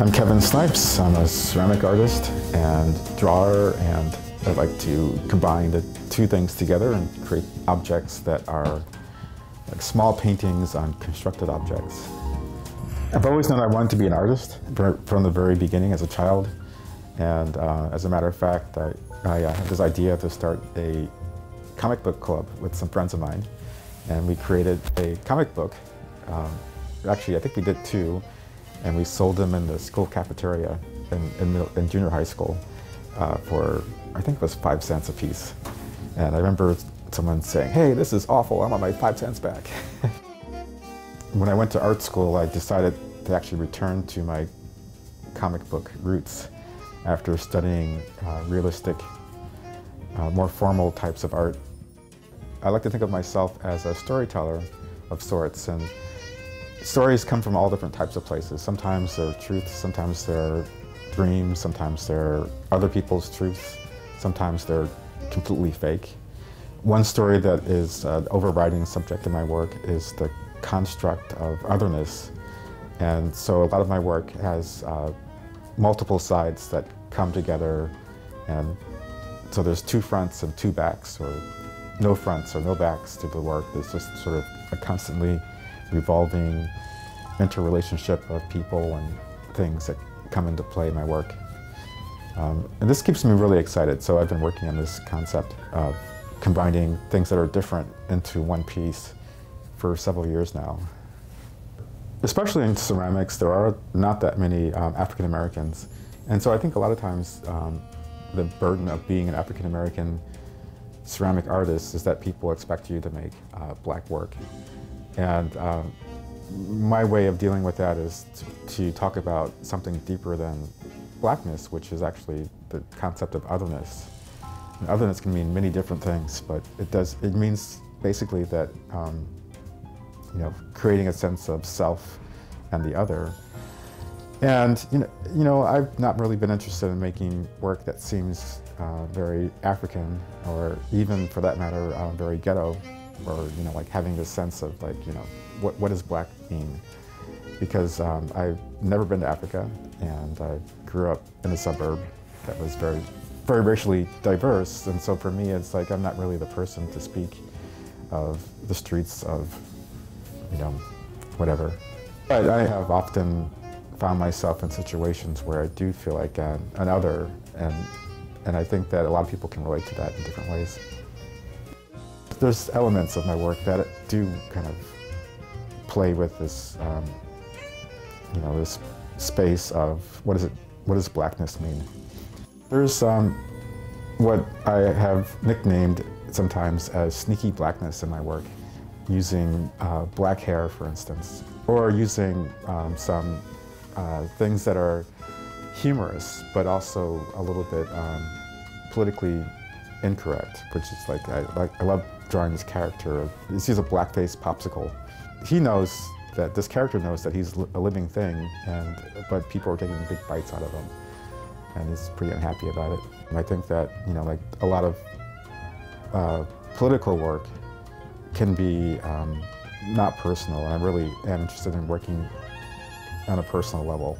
I'm Kevin Snipes. I'm a ceramic artist and drawer, and I like to combine the two things together and create objects that are like small paintings on constructed objects. I've always known I wanted to be an artist from the very beginning as a child. And uh, as a matter of fact, I, I uh, had this idea to start a comic book club with some friends of mine. And we created a comic book. Um, actually, I think we did two and we sold them in the school cafeteria in, in, middle, in junior high school uh, for, I think it was five cents a piece. And I remember someone saying, hey, this is awful, I want my five cents back. when I went to art school, I decided to actually return to my comic book roots after studying uh, realistic, uh, more formal types of art. I like to think of myself as a storyteller of sorts, and Stories come from all different types of places. Sometimes they're truths, sometimes they're dreams, sometimes they're other people's truths, sometimes they're completely fake. One story that is an overriding subject in my work is the construct of otherness. And so a lot of my work has uh, multiple sides that come together and so there's two fronts and two backs or no fronts or no backs to the work. There's just sort of a constantly revolving interrelationship of people and things that come into play in my work. Um, and this keeps me really excited, so I've been working on this concept of combining things that are different into one piece for several years now. Especially in ceramics, there are not that many um, African Americans. And so I think a lot of times um, the burden of being an African American ceramic artist is that people expect you to make uh, black work. And um, my way of dealing with that is to, to, talk about something deeper than blackness, which is actually the concept of otherness. And otherness can mean many different things, but it does. It means basically that um, you know, creating a sense of self and the other. And you know, you know, I've not really been interested in making work that seems uh, very African, or even, for that matter, uh, very ghetto or you know, like having this sense of like, you know, what, what does black mean? Because um, I've never been to Africa and I grew up in a suburb that was very, very racially diverse. And so for me, it's like I'm not really the person to speak of the streets of, you know, whatever. But I have often found myself in situations where I do feel like an, an other and, and I think that a lot of people can relate to that in different ways. There's elements of my work that do kind of play with this, um, you know, this space of what is it, what does blackness mean? There's um, what I have nicknamed sometimes as sneaky blackness in my work, using uh, black hair, for instance, or using um, some uh, things that are humorous, but also a little bit um, politically incorrect, which is like I, like, I love drawing this character. He's a blackface popsicle. He knows that this character knows that he's a living thing, and but people are taking big bites out of him, and he's pretty unhappy about it. And I think that you know, like a lot of uh, political work can be um, not personal, and I really am interested in working on a personal level.